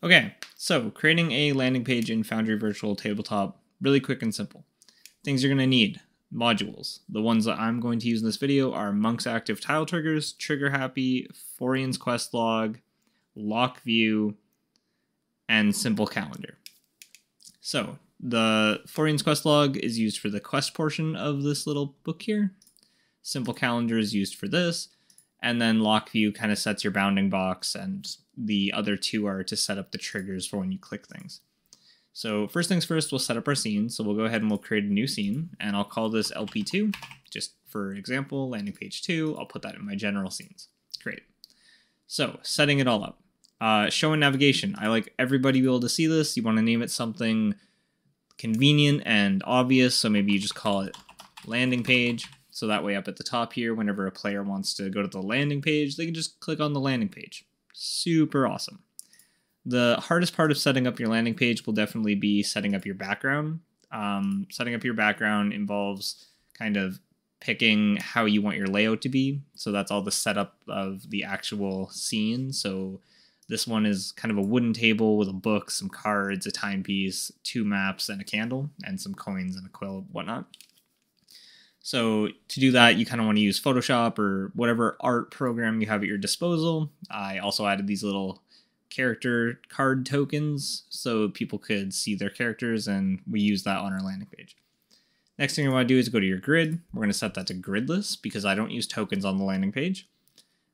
Okay, so creating a landing page in Foundry Virtual Tabletop, really quick and simple. Things you're going to need modules. The ones that I'm going to use in this video are Monk's Active Tile Triggers, Trigger Happy, Forien's Quest Log, Lock View, and Simple Calendar. So the Forien's Quest Log is used for the quest portion of this little book here. Simple Calendar is used for this, and then Lock View kind of sets your bounding box and the other two are to set up the triggers for when you click things. So first things first, we'll set up our scene. So we'll go ahead and we'll create a new scene and I'll call this LP2, just for example, landing page two. I'll put that in my general scenes. Great. So setting it all up. Uh, show and navigation. I like everybody to be able to see this. You want to name it something convenient and obvious. So maybe you just call it landing page. So that way up at the top here, whenever a player wants to go to the landing page, they can just click on the landing page super awesome. The hardest part of setting up your landing page will definitely be setting up your background. Um, setting up your background involves kind of picking how you want your layout to be. So that's all the setup of the actual scene. So this one is kind of a wooden table with a book, some cards, a timepiece, two maps, and a candle, and some coins and a quill, whatnot. So to do that, you kind of want to use Photoshop or whatever art program you have at your disposal. I also added these little character card tokens so people could see their characters and we use that on our landing page. Next thing you want to do is go to your grid. We're going to set that to gridless because I don't use tokens on the landing page.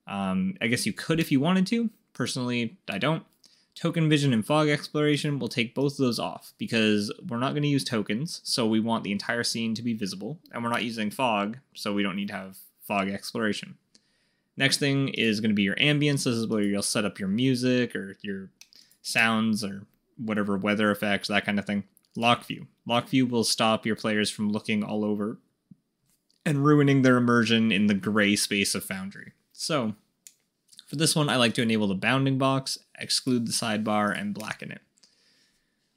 Um, I guess you could if you wanted to. Personally, I don't. Token vision and fog exploration, we'll take both of those off because we're not going to use tokens, so we want the entire scene to be visible, and we're not using fog, so we don't need to have fog exploration. Next thing is going to be your ambience. This is where you'll set up your music or your sounds or whatever weather effects, that kind of thing. Lock view. Lock view will stop your players from looking all over and ruining their immersion in the gray space of Foundry. So, for this one, I like to enable the bounding box, exclude the sidebar, and blacken it.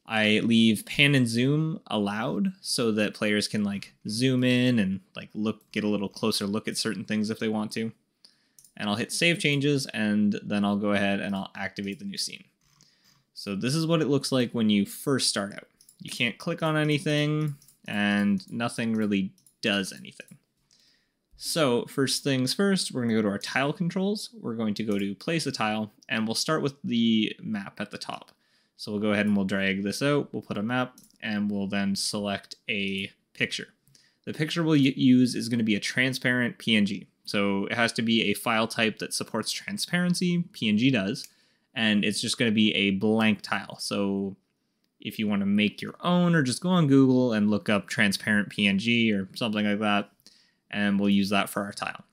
I leave pan and zoom allowed so that players can like zoom in and like look get a little closer look at certain things if they want to. And I'll hit save changes and then I'll go ahead and I'll activate the new scene. So this is what it looks like when you first start out. You can't click on anything and nothing really does anything. So first things first, we're going to go to our tile controls. We're going to go to place a tile, and we'll start with the map at the top. So we'll go ahead and we'll drag this out, we'll put a map, and we'll then select a picture. The picture we'll use is going to be a transparent PNG. So it has to be a file type that supports transparency, PNG does, and it's just going to be a blank tile. So if you want to make your own or just go on Google and look up transparent PNG or something like that, and we'll use that for our tile.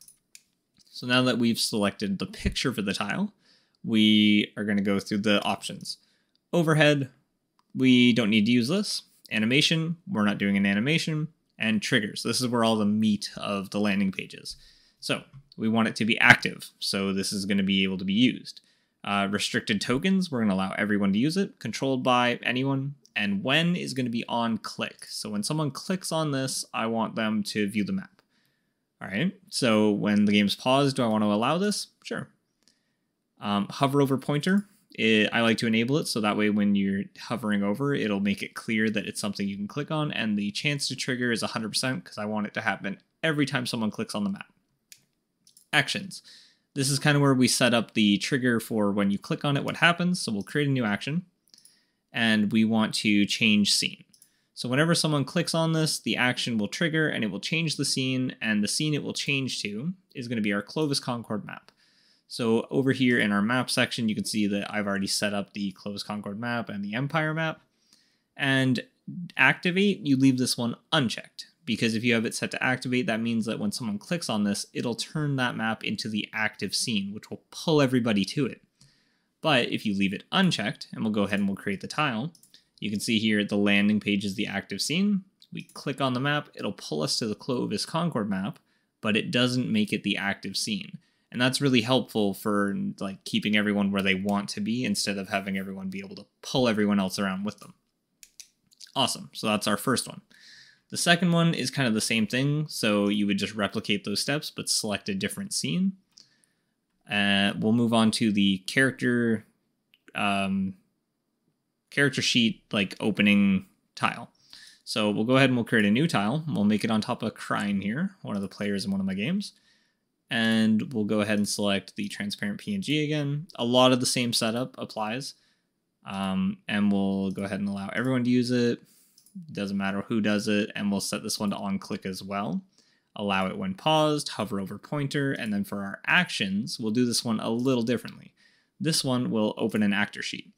So now that we've selected the picture for the tile, we are going to go through the options. Overhead, we don't need to use this. Animation, we're not doing an animation. And triggers, this is where all the meat of the landing page is. So we want it to be active, so this is going to be able to be used. Uh, restricted tokens, we're going to allow everyone to use it. Controlled by anyone. And when is going to be on click. So when someone clicks on this, I want them to view the map. All right, so when the game's paused, do I want to allow this? Sure. Um, hover over pointer, it, I like to enable it so that way when you're hovering over, it'll make it clear that it's something you can click on, and the chance to trigger is 100% because I want it to happen every time someone clicks on the map. Actions. This is kind of where we set up the trigger for when you click on it, what happens. So we'll create a new action, and we want to change scene. So whenever someone clicks on this, the action will trigger and it will change the scene, and the scene it will change to is going to be our Clovis Concord map. So over here in our map section, you can see that I've already set up the Clovis Concord map and the Empire map. And activate, you leave this one unchecked, because if you have it set to activate, that means that when someone clicks on this, it'll turn that map into the active scene, which will pull everybody to it. But if you leave it unchecked, and we'll go ahead and we'll create the tile, you can see here the landing page is the active scene. We click on the map, it'll pull us to the Clovis Concord map, but it doesn't make it the active scene. And that's really helpful for like keeping everyone where they want to be instead of having everyone be able to pull everyone else around with them. Awesome. So that's our first one. The second one is kind of the same thing. So you would just replicate those steps, but select a different scene. Uh, we'll move on to the character um, character sheet like opening tile. So we'll go ahead and we'll create a new tile. We'll make it on top of Crine here, one of the players in one of my games. And we'll go ahead and select the transparent PNG again. A lot of the same setup applies. Um, and we'll go ahead and allow everyone to use it. Doesn't matter who does it. And we'll set this one to on click as well. Allow it when paused, hover over pointer. And then for our actions, we'll do this one a little differently. This one will open an actor sheet.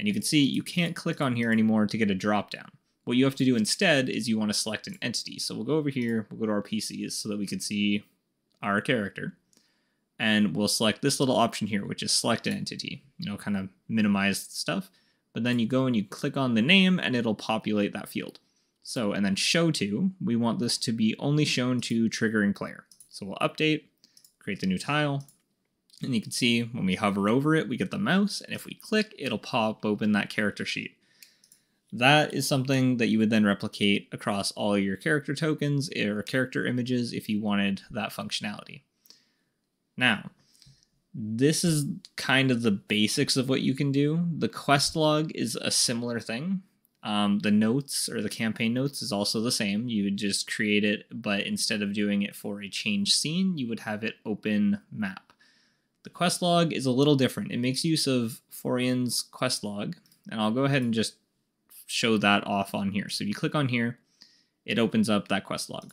And you can see you can't click on here anymore to get a drop down. What you have to do instead is you want to select an entity. So we'll go over here, we'll go to our PCs so that we can see our character. And we'll select this little option here, which is select an entity, you know, kind of minimize stuff. But then you go and you click on the name and it'll populate that field. So, and then show to, we want this to be only shown to triggering player. So we'll update, create the new tile, and you can see when we hover over it, we get the mouse, and if we click, it'll pop open that character sheet. That is something that you would then replicate across all your character tokens or character images if you wanted that functionality. Now, this is kind of the basics of what you can do. The quest log is a similar thing. Um, the notes or the campaign notes is also the same. You would just create it, but instead of doing it for a change scene, you would have it open map. The quest log is a little different. It makes use of Forien's quest log, and I'll go ahead and just show that off on here. So if you click on here, it opens up that quest log.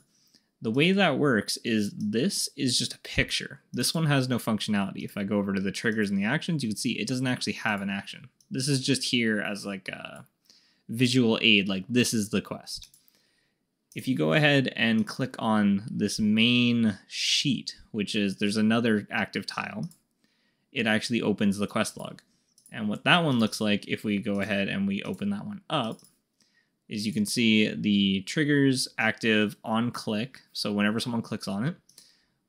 The way that works is this is just a picture. This one has no functionality. If I go over to the triggers and the actions, you can see it doesn't actually have an action. This is just here as like a visual aid, like this is the quest. If you go ahead and click on this main sheet, which is there's another active tile, it actually opens the quest log. And what that one looks like, if we go ahead and we open that one up, is you can see the triggers active on click. So whenever someone clicks on it.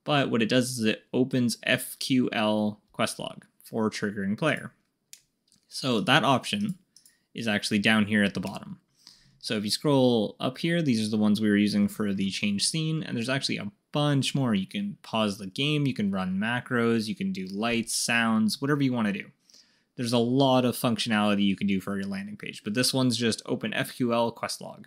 But what it does is it opens FQL quest log for triggering player. So that option is actually down here at the bottom. So if you scroll up here, these are the ones we were using for the change scene, and there's actually a bunch more. You can pause the game, you can run macros, you can do lights, sounds, whatever you want to do there's a lot of functionality you can do for your landing page, but this one's just open FQL quest log.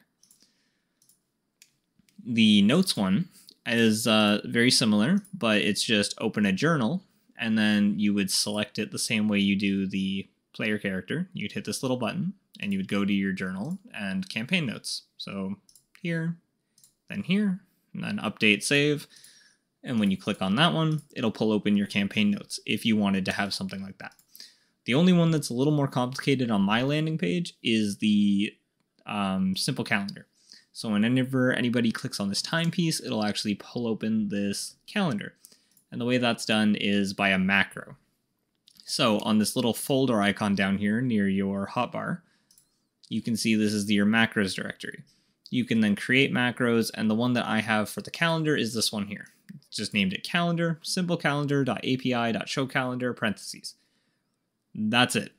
The notes one is uh, very similar, but it's just open a journal, and then you would select it the same way you do the player character. You'd hit this little button, and you would go to your journal and campaign notes. So here, then here, and then update save. And when you click on that one, it'll pull open your campaign notes if you wanted to have something like that. The only one that's a little more complicated on my landing page is the um, simple calendar. So whenever anybody clicks on this timepiece, it'll actually pull open this calendar. And the way that's done is by a macro. So on this little folder icon down here near your hotbar, you can see this is your macros directory. You can then create macros, and the one that I have for the calendar is this one here. Just named it calendar, simple calendar.api.show calendar parentheses. That's it.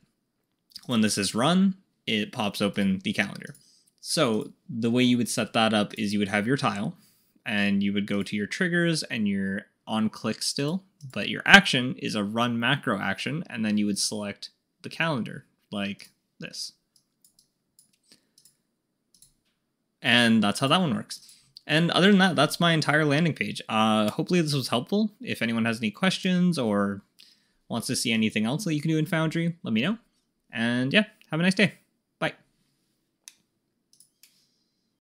When this is run, it pops open the calendar. So the way you would set that up is you would have your tile and you would go to your triggers and your on click still, but your action is a run macro action and then you would select the calendar like this. And that's how that one works. And other than that, that's my entire landing page. Uh, hopefully this was helpful. If anyone has any questions or wants to see anything else that you can do in Foundry, let me know. And yeah, have a nice day.